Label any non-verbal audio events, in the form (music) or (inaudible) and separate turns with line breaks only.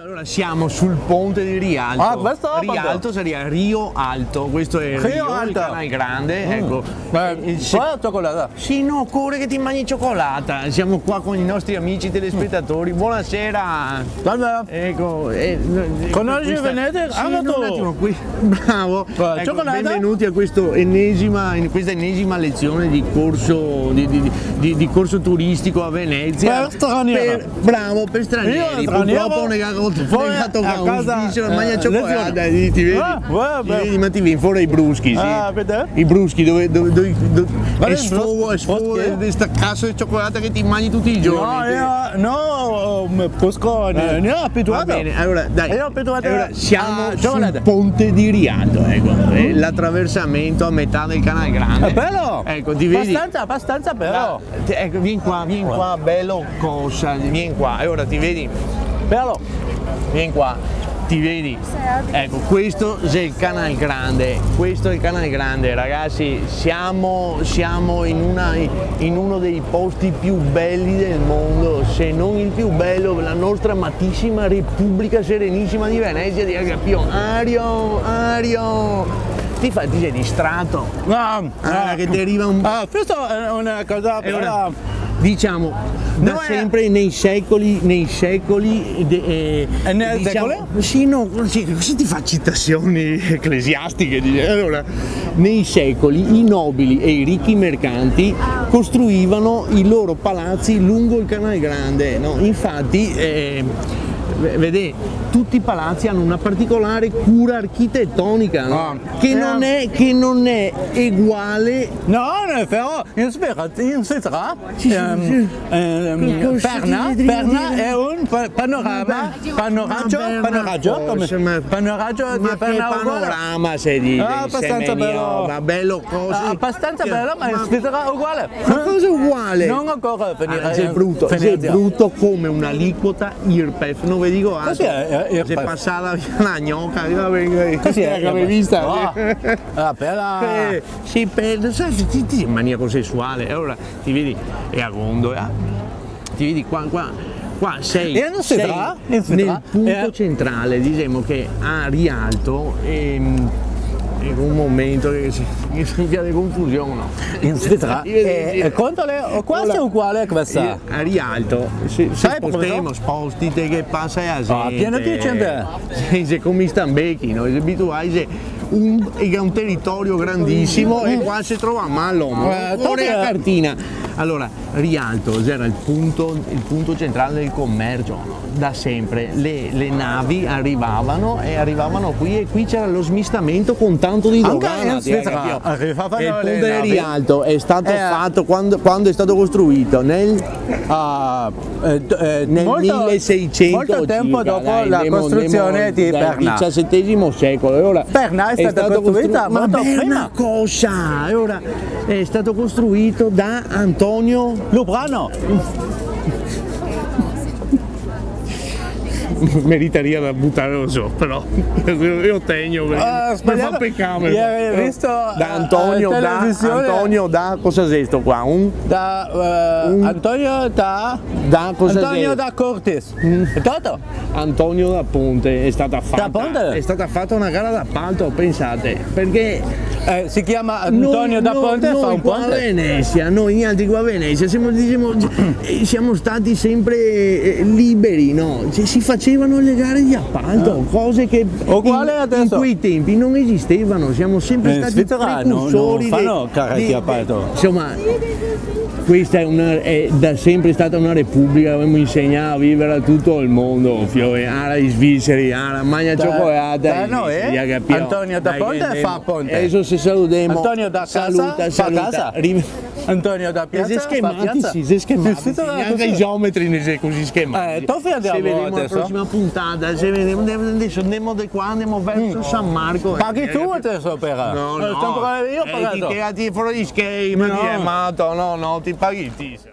Allora siamo sul ponte di Rialto.
Ah, questo
Rialto sarebbe Rio Alto, questo è
Rio
Rio, il
Alto.
canale grande, ecco.
Beh,
Il se-
poi la cioccolata.
Sì, no, occorre che ti mangi cioccolata. Siamo qua con i nostri amici telespettatori. Buonasera.
Salve.
Ecco, eh,
Conosci
questa-
Venezia?
Sì, no, un attimo, qui- (laughs) bravo.
Qua,
Ecco,
cioccolata?
benvenuti a questo ennesima, in questa ennesima lezione di corso, di, di- di- corso turistico a Venezia.
Per straniero.
Per- bravo, per stranieri.
Io straniero,
Purtroppo ho ho
voi a
un
casa,
svizzero,
eh,
mangia cioccolata,
lezione.
ti, vedi?
Ah, va,
Ti
va.
vedi, ma ti vieni fuori i bruschi, sì.
Ah, vedi?
I bruschi dove, dove, dove, dove è sfogo, è sfogo questa cazzo di cioccolata che ti mangi tutti i
No,
giorni.
io no, um, Cusco, ne, ho
Va
abituato.
bene, allora dai.
Io ho abituato
Allora, siamo
a
sul
cioccolata.
ponte di Rialto, ecco, è l'attraversamento a metà del canale grande.
È bello.
Ecco, ti vedi?
Abbastanza, abbastanza bello.
Ecco, vieni qua, vieni qua, bello cosa, vieni qua. E ora ti vedi?
Bello.
Vieni qua, ti vedi? Ecco, questo è il canale grande, questo è il canale grande, ragazzi, siamo, siamo in, una- in uno dei posti più belli del mondo, se non il più bello, la nostra amatissima Repubblica Serenissima di Venezia di Agapio. Ario, Ario, ti, fa, ti sei distratto?
No,
Ah, che ti arriva un
Ah, questo è una cosa
e ora,
bella.
diciamo, da
No, è-
sempre nei secoli, nei secoli... de- eh,
E nel
diciamo-
secolo?
Sì, no, sì, cosa ti fa citazioni ecclesiastiche? Allora, nei secoli i nobili e i ricchi mercanti costruivano i loro palazzi lungo il canale grande, no? Infatti... eh, Vede, tutti i palazzi hanno una particolare cura architettonica no?
Ah.
che, non è, che non è uguale
No, è vero. In Svizzera, ehm, ehm, Berna
dire?
è un pa- panorama, panoraggio, panoraggio, come panoraggio
Ma panorama sei di
Ah, abbastanza bello.
ma bello cosa
Ah, abbastanza bello, ma in Svizzera è uguale.
ma cosa uguale
Non ancora
Ah,
in
brutto,
Venezia.
brutto come un'aliquota IRPEF, non vi dico altro.
Così è, è IRPEF.
passata via la gnocca, io vengo
Così è, (laughs)
l'avevi vista? (laughs)
Ah, ah, bella.
Eh, sì, per, sai, ti, ti, maniaco sessuale, allora ti vedi, è agondo, eh? ti vedi qua, qua, qua sei,
E non si
sei
tra? Non si
nel punto
Eh.
centrale, diciamo che a Rialto ehm, in un momento che si, che si confusione, no?
In Svizzera è,
dire-
è controle o quasi
Allora,
uguale a questa.
a Rialto, se, se spostiamo, spostite che passa a gente.
Ah, pieno di gente.
Sì, se come stambecchi, no? Se abituai, se un, è un territorio grandissimo e qua si trova a l'uomo.
Eh,
la cartina. Allora, Rialto era il punto, il punto centrale del commercio, da sempre. Le, le navi arrivavano e arrivavano qui e qui c'era lo smistamento con tanto di dogana.
in
ti hai
Svizzera
capito?
arrivavano
E il ponte di. Rialto è stato
Eh.
fatto quando, quando è stato costruito? Nel
Ah, eh, eh,
nel
molto,
1600
molto tempo
circa,
dopo
dai,
la
nemo-
costruzione
nemo-
di Berna.
XVII secolo. E ora
Berna è stata
stato
costruita molto prima.
cosa? E ora è stato costruito da Antonio
Lubrano.
meritaria da buttare lo so, però io tegno perché
Ah,
mi
sbagliato.
fa peccare.
Ieri visto,
da
eh,
Antonio, da Antonio da cosa sei sto qua? Un
Da eh,
Un-
Antonio da
da cosa
Antonio
sei?
da Cortis. È tutto?
Antonio da Ponte è stata fatta
Ponte?
è stata fatta una gara d'appalto, pensate, perché
Eh, si chiama Antonio
Noi-
da
noi-
Ponte e fa
noi
un ponte.
Venezia, noi altri qua a Venezia siamo, diciamo, eh, siamo stati sempre eh, liberi, no? Cioè, si facevano le gare di appalto, cose che
Uguale
in,
adesso.
in quei tempi non esistevano, siamo sempre
Eh, in
stati
Svizzera no,
precursori
non
de-
fanno di
de-
appalto.
Insomma, questa è, una, è da sempre stata una repubblica, abbiamo insegnato a vivere a tutto il mondo, fiore, ara i svizzeri, ara mangia
Da-
cioccolata.
da noi, eh? Antonio da Ponte fa ponte.
Adesso se salutiamo.
Antonio da casa
saluta,
fa
saluta.
casa. Antonio da Piazza
se
fa
schematici,
piazza.
se schematici,
In Svizzera è
anche i geometri sei così schematici.
Eh, dove andiamo
Se vediamo la
adesso?
prossima puntata, se vediamo, adesso andiamo da qua, andiamo verso San Marco.
Mm. Paghi
Eh,
tu adesso per?
No,
Eh,
no.
sto ancora io
Eh,
pagato.
ti tirati fuori gli schemi,
No.
ti è matto, no, no, ti paghi tisa.